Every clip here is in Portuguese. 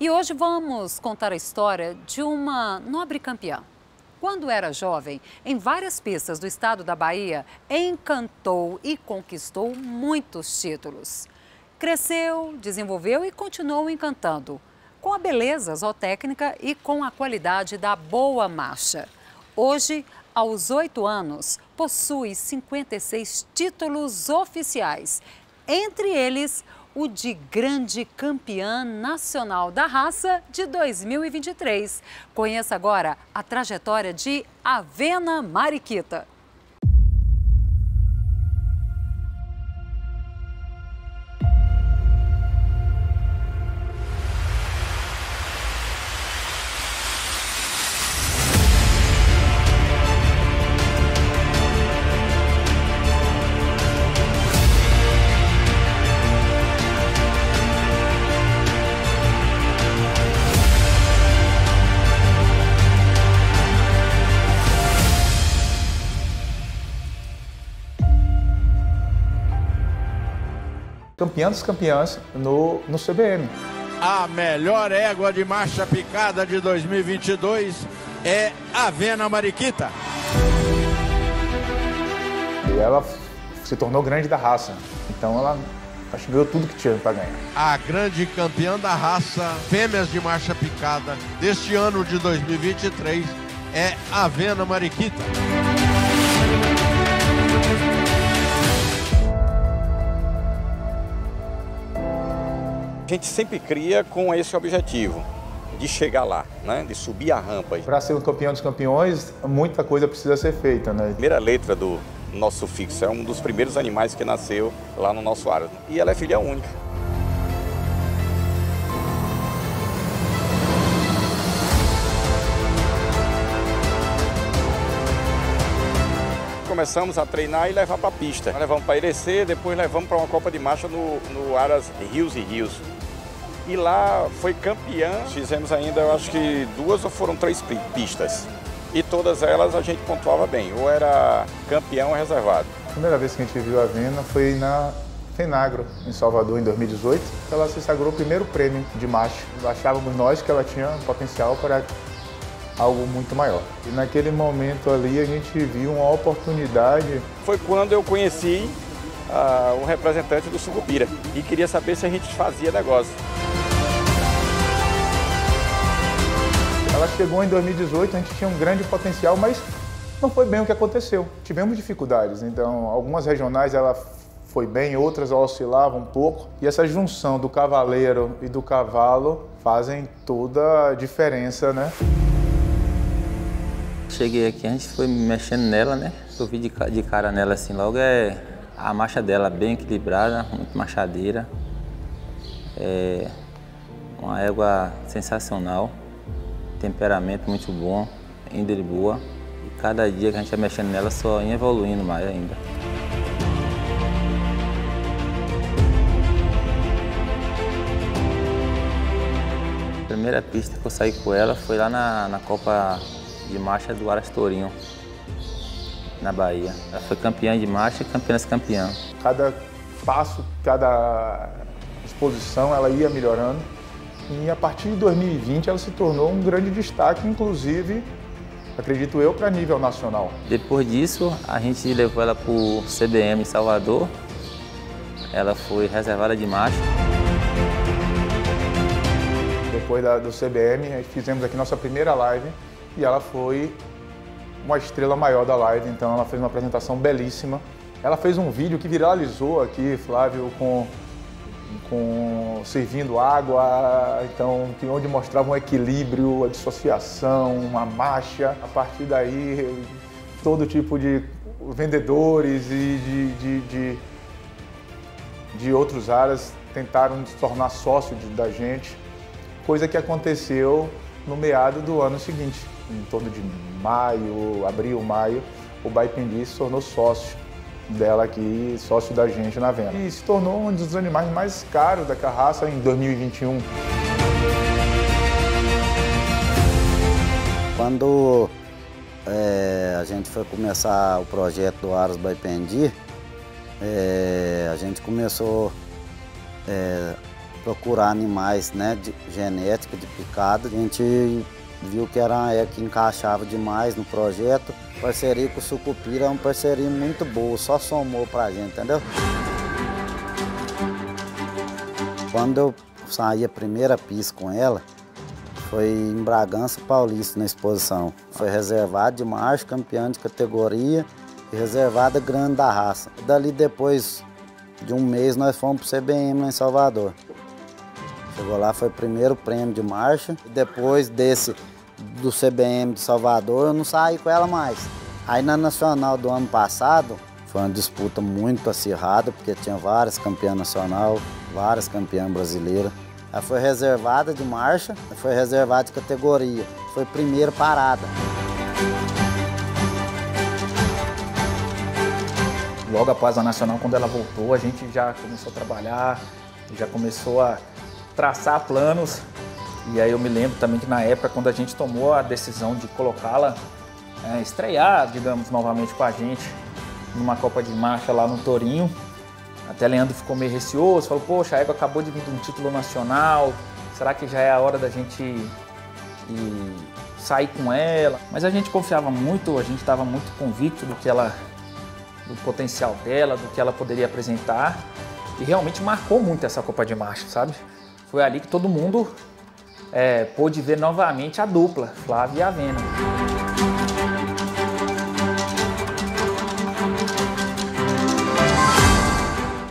E hoje vamos contar a história de uma nobre campeã. Quando era jovem, em várias pistas do estado da Bahia, encantou e conquistou muitos títulos. Cresceu, desenvolveu e continuou encantando, com a beleza zootécnica e com a qualidade da boa marcha. Hoje, aos oito anos, possui 56 títulos oficiais, entre eles o de grande campeã nacional da raça de 2023. Conheça agora a trajetória de Avena Mariquita. Campeã dos campeãs no, no CBM. A melhor égua de marcha picada de 2022 é a Vena Mariquita. E ela se tornou grande da raça. Então ela acho que ganhou tudo que tinha para ganhar. A grande campeã da raça fêmeas de marcha picada deste ano de 2023 é a Vena Mariquita. A gente sempre cria com esse objetivo de chegar lá, né? de subir a rampa. Para ser o campeão dos campeões, muita coisa precisa ser feita. Né? A primeira letra do nosso sufixo é um dos primeiros animais que nasceu lá no nosso ar. E ela é filha única. começamos a treinar e levar para a pista. Levamos para Irecê, depois levamos para uma Copa de Marcha no, no Aras Rios e Rios e lá foi campeã. Fizemos ainda, eu acho que duas ou foram três pistas. E todas elas a gente pontuava bem, ou era campeão ou reservado. A primeira vez que a gente viu a Vena foi na Fenagro, em Salvador, em 2018. Ela se sagrou o primeiro prêmio de macho. Achávamos nós que ela tinha potencial para algo muito maior. E naquele momento ali a gente viu uma oportunidade. Foi quando eu conheci uh, um representante do Sucupira e queria saber se a gente fazia negócio. Ela chegou em 2018, a gente tinha um grande potencial, mas não foi bem o que aconteceu. Tivemos dificuldades, então algumas regionais ela foi bem, outras oscilava um pouco. E essa junção do cavaleiro e do cavalo fazem toda a diferença, né? Cheguei aqui, a gente foi mexendo nela, né? Eu vi de cara nela assim, logo é a marcha dela bem equilibrada, muito machadeira. É uma égua sensacional temperamento muito bom, índole boa. E cada dia que a gente vai mexendo nela só ia evoluindo mais ainda. A primeira pista que eu saí com ela foi lá na, na Copa de Marcha do Aras Tourinho, na Bahia. Ela foi campeã de marcha e campeã campeã. Cada passo, cada exposição, ela ia melhorando. E a partir de 2020 ela se tornou um grande destaque, inclusive, acredito eu, para nível nacional. Depois disso, a gente levou ela para o CBM em Salvador. Ela foi reservada de macho. Depois da, do CBM, fizemos aqui nossa primeira live e ela foi uma estrela maior da live, então ela fez uma apresentação belíssima. Ela fez um vídeo que viralizou aqui, Flávio, com com servindo água, então onde mostrava um equilíbrio, a dissociação, uma marcha. A partir daí, todo tipo de vendedores e de, de, de, de outros áreas tentaram se tornar sócio de, da gente, coisa que aconteceu no meado do ano seguinte, em torno de maio, abril, maio, o Baipendi se tornou sócio dela aqui, sócio da gente na venda. E se tornou um dos animais mais caros da carraça em 2021. Quando é, a gente foi começar o projeto do Aros Baipendi, é, a gente começou a é, procurar animais né, de genética de picada. A gente viu que era uma égua que encaixava demais no projeto. Parceria com o Sucupira é uma parceria muito boa, só somou pra gente, entendeu? Quando eu saí a primeira pista com ela, foi em Bragança Paulista na exposição. Foi reservado de macho, campeão de categoria e reservada grande da raça. Dali depois de um mês nós fomos para o CBM em Salvador. Chegou lá, foi o primeiro prêmio de marcha. E depois desse do CBM de Salvador, eu não saí com ela mais. Aí na Nacional do ano passado, foi uma disputa muito acirrada, porque tinha várias campeãs nacional, várias campeãs brasileiras. Ela foi reservada de marcha, foi reservada de categoria, foi primeira parada. Logo após a Nacional, quando ela voltou, a gente já começou a trabalhar, já começou a traçar planos. E aí eu me lembro também que na época, quando a gente tomou a decisão de colocá-la, é, estrear, digamos, novamente com a gente, numa Copa de Marcha lá no Torinho, até Leandro ficou meio receoso, falou, poxa, a Égua acabou de vir de um título nacional, será que já é a hora da gente ir sair com ela? Mas a gente confiava muito, a gente estava muito convicto do que ela, do potencial dela, do que ela poderia apresentar. E realmente marcou muito essa Copa de Marcha, sabe? Foi ali que todo mundo é, pôde ver novamente a dupla, Flávia e Avena.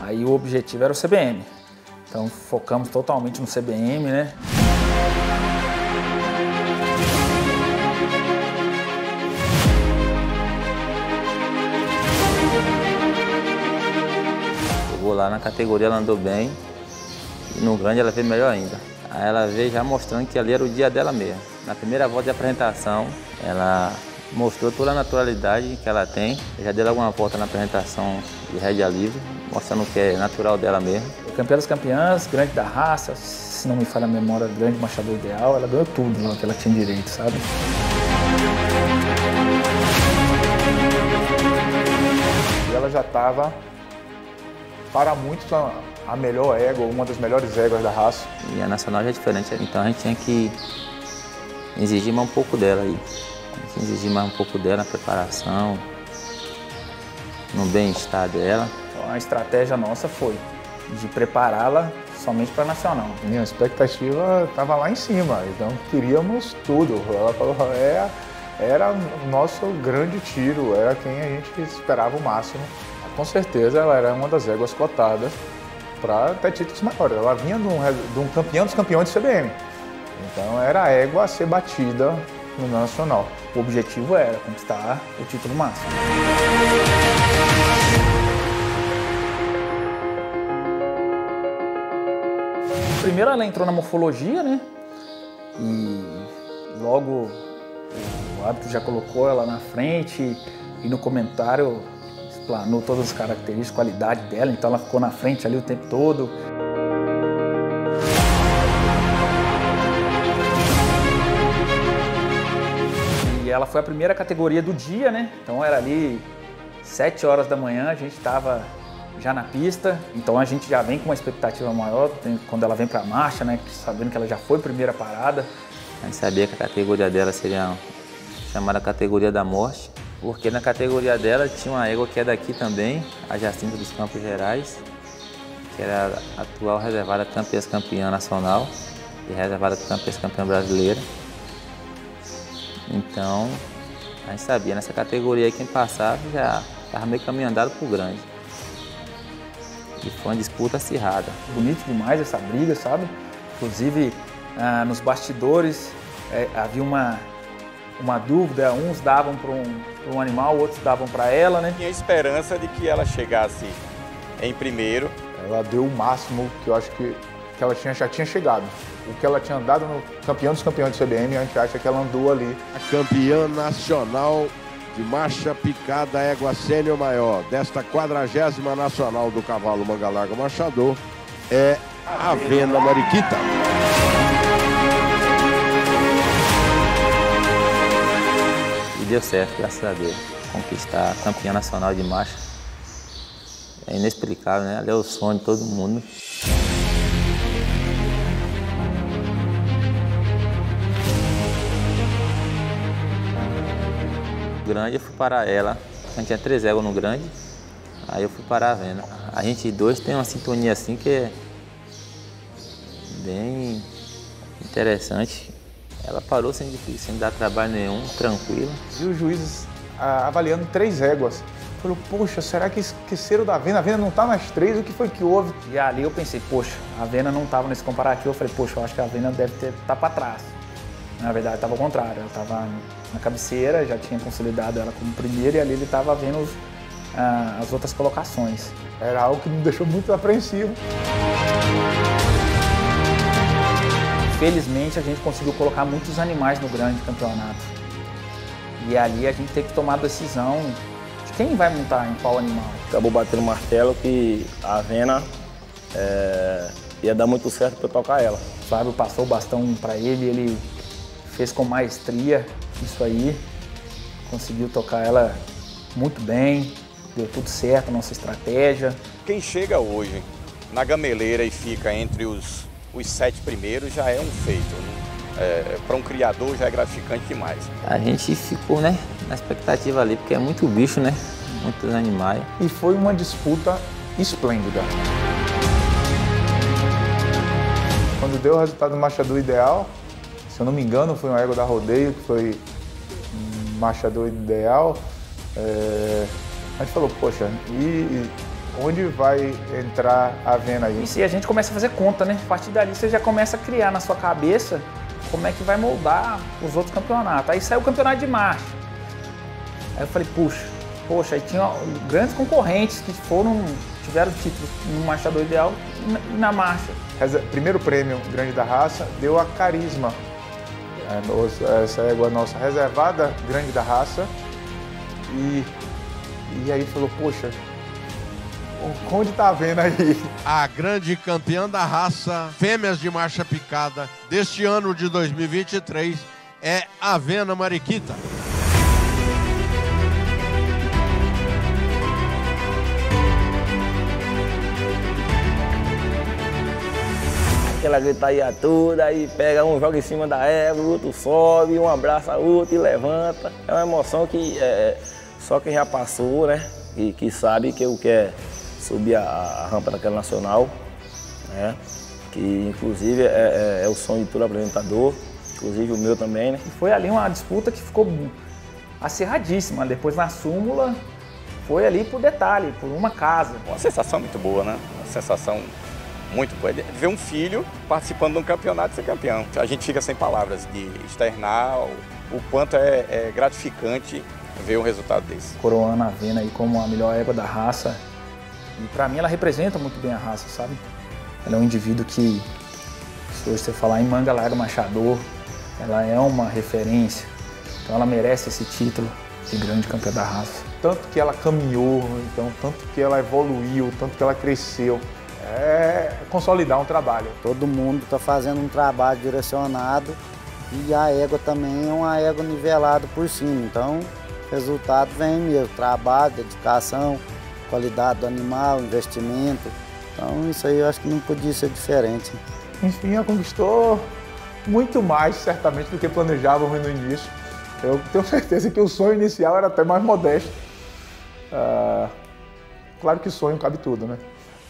Aí o objetivo era o CBM. Então focamos totalmente no CBM, né? Chegou lá na categoria, ela andou bem. No grande ela fez melhor ainda. Aí ela veio já mostrando que ali era o dia dela mesmo. Na primeira volta de apresentação, ela mostrou toda a naturalidade que ela tem. Eu já dei alguma volta na apresentação de rédea livre, mostrando que é natural dela mesmo. Campeã das campeãs, grande da raça, se não me falha a memória, grande machador ideal, ela ganhou tudo lá que ela tinha direito, sabe? Ela já estava, para muitos, a, a melhor égua, uma das melhores éguas da raça. E a nacional já é diferente, então a gente tinha que exigir mais um pouco dela aí. Exigir mais um pouco dela na preparação, no bem-estar dela. Então a estratégia nossa foi de prepará-la somente para nacional. Minha expectativa estava lá em cima, então queríamos tudo. Ela falou, é, era o nosso grande tiro, era quem a gente esperava o máximo. Com certeza ela era uma das éguas cotadas para ter títulos maiores. Ela vinha de um, de um campeão dos campeões de CBM. Então era a égua a ser batida no nacional. O objetivo era conquistar o título máximo. Primeiro ela entrou na morfologia, né? E logo o árbitro já colocou ela na frente e no comentário explanou todas as características, qualidade dela, então ela ficou na frente ali o tempo todo. E ela foi a primeira categoria do dia, né? Então era ali 7 horas da manhã, a gente estava já na pista, então a gente já vem com uma expectativa maior quando ela vem para a marcha, né? Sabendo que ela já foi primeira parada. A gente sabia que a categoria dela seria chamada categoria da morte, porque na categoria dela tinha uma égua que é daqui também, a Jacinta dos Campos Gerais, que era a atual reservada campeã campeã nacional e reservada campeã campeã brasileira. Então, a gente sabia, nessa categoria quem passava já estava meio caminho andado pro grande. E foi uma disputa acirrada. Bonito demais essa briga, sabe? Inclusive, ah, nos bastidores é, havia uma, uma dúvida, uns davam para um, um animal, outros davam para ela, né? Tinha esperança de que ela chegasse em primeiro. Ela deu o máximo que eu acho que, que ela tinha, já tinha chegado. O que ela tinha andado no campeão dos campeões de CBM, a gente acha que ela andou ali. A campeã nacional de marcha picada égua sênior maior desta 40 nacional do cavalo manga larga marchador é a Vena Mariquita. deu certo, graças a Deus. Conquistar a campeã nacional de marcha é inexplicável, né? Ali é o sonho de todo mundo. Grande, eu fui parar ela. A gente tinha três éguas no grande, aí eu fui parar a venda. A gente dois tem uma sintonia assim que é bem interessante. Ela parou sem, sem dar trabalho nenhum, tranquila. E os juízes ah, avaliando três éguas. Falou, poxa, será que esqueceram da Vena? A Vena não está nas três, o que foi que houve? E ali eu pensei, poxa, a Vena não estava nesse comparativo. Eu falei, poxa, eu acho que a Vena deve estar tá para trás. Na verdade, estava ao contrário. Ela estava na cabeceira, já tinha consolidado ela como primeira e ali ele estava vendo os, ah, as outras colocações. Era algo que me deixou muito apreensivo. Felizmente, a gente conseguiu colocar muitos animais no grande campeonato. E ali a gente tem que tomar a decisão quem vai montar em qual animal? Acabou batendo o martelo que a Vena é, ia dar muito certo para tocar ela. O Flávio passou o bastão para ele, ele fez com maestria isso aí, conseguiu tocar ela muito bem, deu tudo certo a nossa estratégia. Quem chega hoje na gameleira e fica entre os, os sete primeiros já é um feito. Né? É, para um criador já é gratificante demais. A gente ficou, né, na expectativa ali, porque é muito bicho, né? Muitos animais. E foi uma disputa esplêndida. Quando deu o resultado do machador ideal, se eu não me engano, foi uma égua da rodeio, que foi um machador ideal. É... A gente falou, poxa, e onde vai entrar a venda aí? E se a gente começa a fazer conta, né? A partir dali você já começa a criar na sua cabeça como é que vai moldar os outros campeonatos. Aí saiu o campeonato de marcha. Aí eu falei, puxa, poxa, aí tinha grandes concorrentes que foram, tiveram títulos no marchador ideal e na marcha. Primeiro prêmio grande da raça deu a carisma. É, essa égua nossa reservada, grande da raça. E, e aí falou, poxa, Onde tá vendo aí? A grande campeã da raça Fêmeas de Marcha Picada deste ano de 2023 é a Vena Mariquita. Aquela gritaria toda, aí pega um, joga em cima da égua, o outro sobe, um abraça o outro e levanta. É uma emoção que é, só quem já passou, né? E que sabe que o que é subir a, a rampa daquela nacional, né? que inclusive é, é, é, o sonho de todo apresentador, inclusive o meu também. Né? E foi ali uma disputa que ficou acirradíssima. Depois na súmula foi ali por detalhe, por uma casa. Uma sensação muito boa, né? Uma sensação muito boa. Ver um filho participando de um campeonato e ser campeão. A gente fica sem palavras de externar o, o quanto é, é gratificante ver um resultado desse. Coroando a Vena aí como a melhor égua da raça, e para mim ela representa muito bem a raça, sabe? Ela é um indivíduo que, se hoje você falar em manga larga machador, ela é uma referência. Então ela merece esse título de grande campeã da raça. Tanto que ela caminhou, então, tanto que ela evoluiu, tanto que ela cresceu. É consolidar um trabalho. Todo mundo está fazendo um trabalho direcionado e a égua também é uma égua nivelada por cima. Então, resultado vem mesmo, trabalho, dedicação, qualidade do animal, investimento. Então isso aí eu acho que não podia ser diferente. Enfim, ela conquistou muito mais, certamente, do que planejávamos no início. Eu tenho certeza que o sonho inicial era até mais modesto. Ah, claro que sonho cabe tudo, né?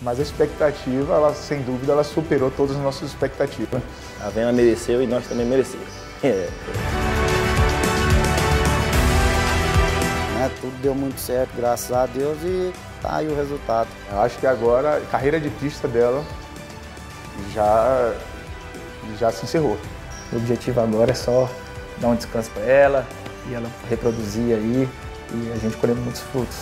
Mas a expectativa, ela, sem dúvida, ela superou todas as nossas expectativas. A Vena mereceu e nós também merecemos. Né? Tudo deu muito certo, graças a Deus, e tá aí o resultado. Eu acho que agora a carreira de pista dela já, já se encerrou. O objetivo agora é só dar um descanso para ela e ela reproduzir aí e a gente colher muitos frutos.